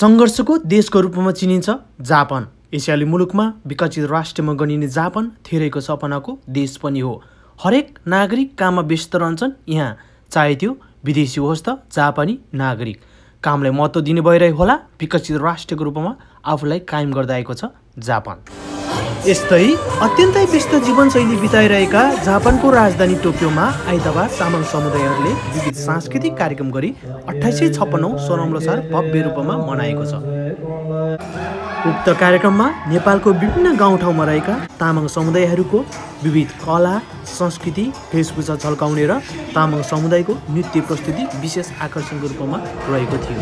सङ्घर्षको देशको रूपमा चिनिन्छ जापान। एसियाली मुलुकमा विकसित राष्ट्रमा गनिने जापान धेरैको सपनाको देश पनि हो। हरेक नागरिक काममा व्यस्त रहन्छन् यहाँ। चाहे त्यो विदेशी होस् त जापानी नागरिक। कामलाई महत्त्व दिने भइरहेको होला विकसित राष्ट्रको रूपमा आफूलाई कायम गर्दै आएको छ जापान। यस्तै अत्यन्तै व्यस्त जीवनशैली बिताइरहेका जापानको राजधानी टोकियोमा आइतबार तामाङ समुदायहरूले विविध सांस्कृतिक कार्यक्रम गरी अठाइस सय छप्पन्नौ सोह्रौँ लोसार भव्य रूपमा मनाएको छ। उक्त कार्यक्रममा नेपालको विभिन्न गाउँठाउँमा रहेका तामाङ समुदायहरूको विविध कला संस्कृति वेशभूषा झल्काउने र तामाङ समुदायको नृत्य प्रस्तुति विशेष आकर्षणको रूपमा रहेको थियो।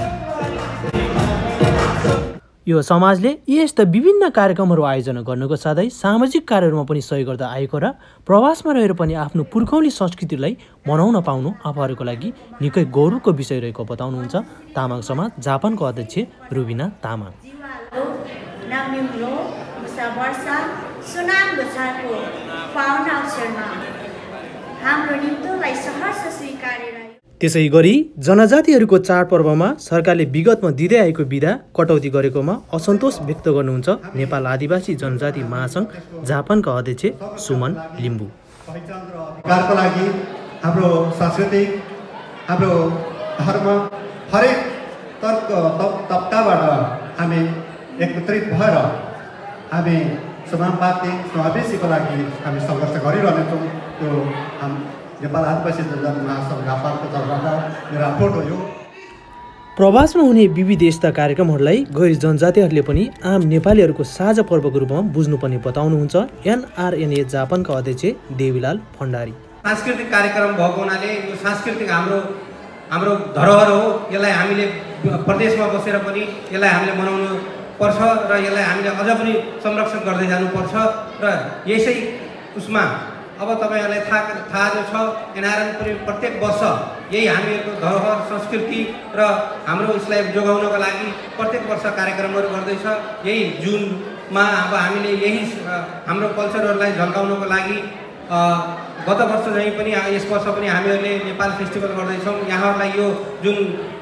यो समाजले यस्ता विभिन्न कार्यक्रमहरू आयोजना गर्नुको साथै सामाजिक कार्यहरूमा पनि सहयोग गर्दा आएको र प्रवासमा रहेर पनि आफ्नो पुर्खौली संस्कृतिलाई मनाउन पाउनु आफूहरूको लागि निकै गौरवको विषय रहेको बताउनुहुन्छ तामाङ समाज जापानको अध्यक्ष रुबिना तामाङ। हाम्रो निम्तोलाई सहर्ष स्वीकारेर त्यसै गरी जनजातिहरूको चाडपर्वमा सरकारले विगतमा दिँदै आएको विधा कटौती गरेकोमा असन्तोष व्यक्त गर्नुहुन्छ नेपाल आदिवासी जनजाति महासङ्घ जापानका अध्यक्ष सुमन लिम्बू। अधिकारको लागि हाम्रो सांस्कृतिक हाम्रो धर्म हरेक तर्क तब्काबाट हामी एकत्रित भएर हामी समानुपातिक समावेशीको लागि हामी सङ्घर्ष गरिरहनेछौँ। त्यो नेपाल आदिवासी जनजाति महासङ्घ तर्फबाट मेरो रिपोर्ट हो यो। प्रवासमा हुने विविध यस्ता कार्यक्रमहरूलाई गैर जनजातिहरूले पनि आम नेपालीहरूको साझा पर्वको रूपमा बुझ्नुपर्ने बताउनुहुन्छ एनआरएनए जापानका अध्यक्ष देवीलाल भण्डारी। सांस्कृतिक कार्यक्रम भएको हुनाले यो सांस्कृतिक हाम्रो हाम्रो धरोहर हो। यसलाई हामीले प्रदेशमा बसेर पनि यसलाई हामीले मनाउनु पर्छ र यसलाई हामीले अझ पनि संरक्षण गर्दै जानुपर्छ र यसै उसमा अब तपाईँहरूलाई थाहा थाहा छ एनआरएन प्रत्येक वर्ष यही हामीहरूको धरोहर संस्कृति र हाम्रो उसलाई जोगाउनको लागि प्रत्येक वर्ष कार्यक्रमहरू गर्दैछ। यही जुनमा अब हामीले यही हाम्रो कल्चरहरूलाई झल्काउनको लागि गत वर्ष चाहिँ पनि यस वर्ष पनि हामीहरूले नेपाल फेस्टिभल गर्दैछौँ। यहाँहरूलाई यो जुन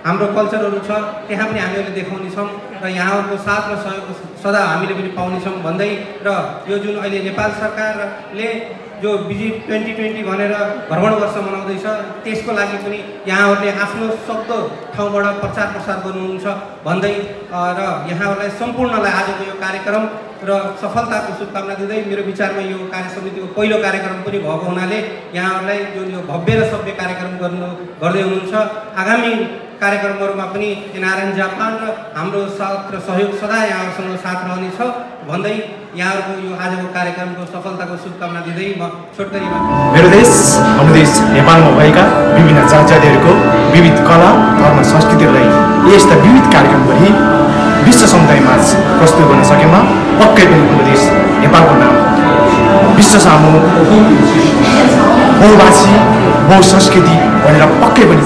हाम्रो कल्चरहरू छ त्यहाँ पनि हामीहरूले देखाउनेछौँ र यहाँहरूको साथ र सहयोग सदा हामीले पनि पाउनेछौँ भन्दै र यो जुन अहिले नेपाल सरकारले जो विजिट ट्वेन्टी ट्वेन्टी भनेर भ्रमण वर्ष मनाउँदैछ त्यसको लागि पनि यहाँहरूले आफ्नो सक्दो ठाउँबाट प्रचार प्रसार गर्नुहुन्छ भन्दै र यहाँहरूलाई सम्पूर्णलाई आजको यो कार्यक्रम र सफलताको शुभकामना दिँदै मेरो विचारमा यो कार्य समितिको पहिलो कार्यक्रम पनि भएको हुनाले यहाँहरूलाई जुन यो भव्य र सभ्य कार्यक्रम गर्नु गर्दै हुनुहुन्छ। आगामी कार्यक्रमहरूमा पनि एनआरएन जापान र हाम्रो साथ र सहयोग सदा यहाँहरूसँग साथ रहनेछ। भन्दै यहाँहरूको यो आजको कार्यक्रमको सफलताको शुभकामना दिँदै म छोटकरीमा मेरो देश हाम्रो देश नेपालमा भएका विभिन्न जात जातिहरूको विविध कला धर्म संस्कृतिहरूलाई यस्ता विविध कार्यक्रम गरी विश्व समुदायमा प्रस्तुत गर्न सकेमा। पक्कै पनि हाम्रो देश नेपालको नाम। विश्व सामु बहुभाषी बहु संस्कृति भनेर पक्कै पनि